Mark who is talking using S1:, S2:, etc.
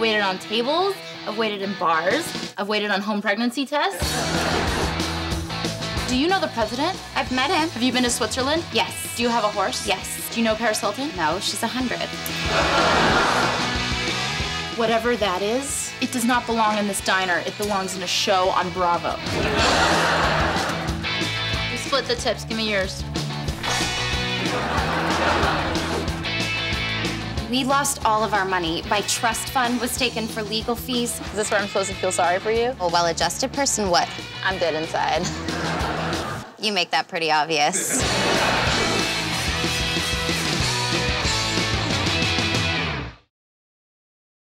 S1: waited on tables. I've waited in bars. I've waited on home pregnancy tests. Do you know the president?
S2: I've met him.
S1: Have you been to Switzerland?
S2: Yes.
S1: Do you have a horse?
S2: Yes.
S1: Do you know Paris Hilton?
S2: No, she's a hundred.
S1: Whatever that is, it does not belong in this diner. It belongs in a show on Bravo. We split the tips. Give me yours.
S2: We lost all of our money. My trust fund was taken for legal fees.
S3: Is this where I'm supposed to feel sorry for you?
S2: A well-adjusted person, what?
S3: I'm good inside.
S2: you make that pretty obvious.